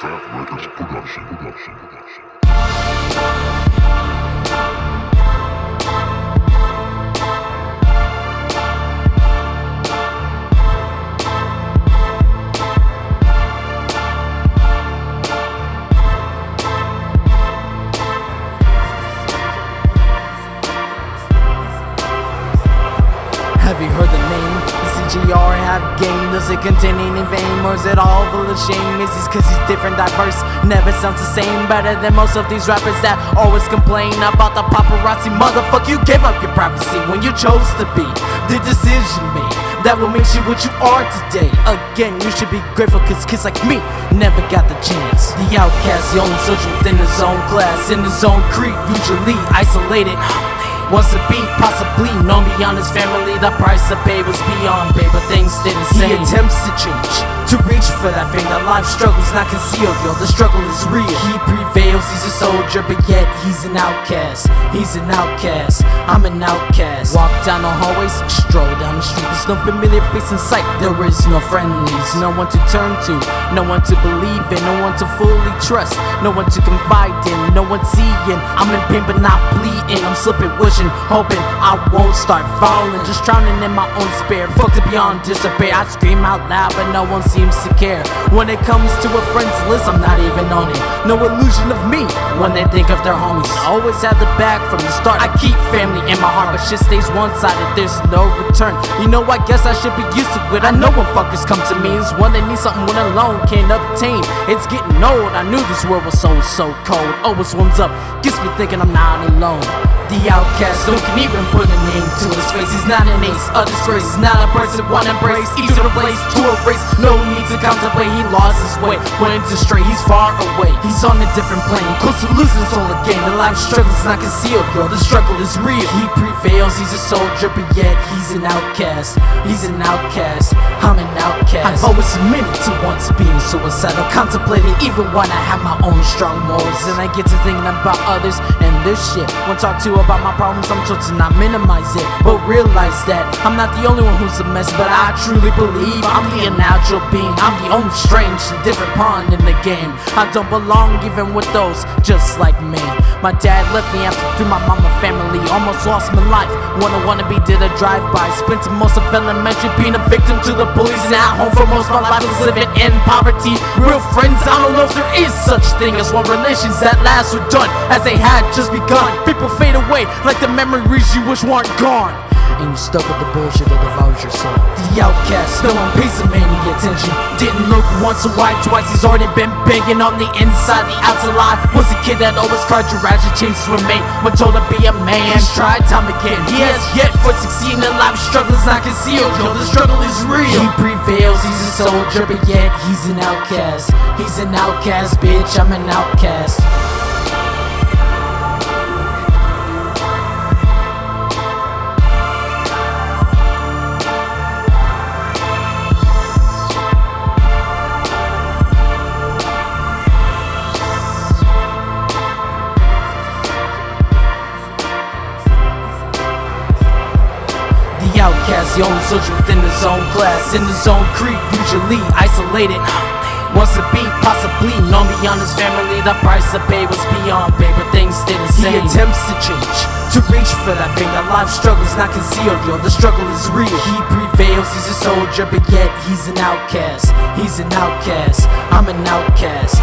Phat Records Production, Production, Production. TJR have game. Does it contain any fame or is it all full of shame? Is this cause he's different, diverse? Never sounds the same. Better than most of these rappers that always complain about the paparazzi. Motherfucker, you gave up your privacy when you chose to be the decision made. That will make you what you are today. Again, you should be grateful cause kids like me never got the chance. The outcast, the only soldier within his own class, in his own creed, usually isolated. Wants to be possibly known beyond his family. The price to pay was beyond pay, things didn't say. He attempts to change, to reach for that fame. The life struggle's not concealed, yo. The struggle is real. He prevails, he's a soldier, but yet he's an outcast. He's an outcast. I'm an outcast. Walk down the hallways, stroll down the street. There's no familiar face in sight. There is no friendlies, no one to turn to, no one to believe in, no one to fully trust, no one to confide in, no one seeing. I'm in pain but not bleeding. I'm slipping, wishing, hoping I won't start falling. Just drowning in my own despair. Fucked beyond despair. I scream out loud, but no one seems to care. When it comes to a friend's list, I'm not even on it. No illusion of me when they think of their homies. I Always had the back from the start. I keep family in my heart, but shit stays one sided. There's no return. You know, I guess I should be used to it. I know when fuckers come to me, it's one they need something when alone can't obtain. It's getting old. I knew this world was so, so cold. Always warms up, gets me thinking I'm not alone. The outcast, no can even put a name to his face. He's not an ace, a disgrace. He's not a person, one embrace. Each to place, to erase. No need to contemplate. He lost his way, went into stray. He's far away. He's on a different plane, close to losing his soul again. The life struggle's not concealed, bro. The struggle is real. He prevails. He's a soldier, but yet he's an outcast. He's an outcast. I'm an outcast. I've always admitted to once being suicidal, contemplating even when I have my own strong morals, and I get to thinking about others and this shit. When talked to about my problems, I'm told to not minimize it, but realize that I'm not the only one who's a mess. But I truly believe I'm the unnatural being. I'm the only strange, different pawn in the game. I don't belong even with those just like me. My dad left me after through my mama family. Almost lost my life when a wannabe did a drive-by. Spent most of elementary being a victim to the police And at home for most of my life was living in poverty. Real friends, I don't know if there is such thing as one relations that last were done as they had just begun. People fade away like the memories you wish weren't gone. And you stuck with the bullshit that devours your soul. The outcast, no one pays him any attention. Didn't look once or white twice, he's already been begging on the inside, the outside lie. Was a kid that always cried tragic changes were made when told to be a man. He's tried time again, he has yet for succeeding in life. Struggle's not concealed, oh, yo, the struggle is real. He prevails, he's a soldier, but yet he's an outcast. He's an outcast, bitch, I'm an outcast. The only soldier within his own class, in his own creed, usually isolated. Wants to be possibly known beyond his family. The price to pay was beyond pay, but things didn't say. He attempts to change, to reach for that thing. The life struggle's not concealed, yo. The struggle is real. He prevails, he's a soldier, but yet he's an outcast. He's an outcast. I'm an outcast.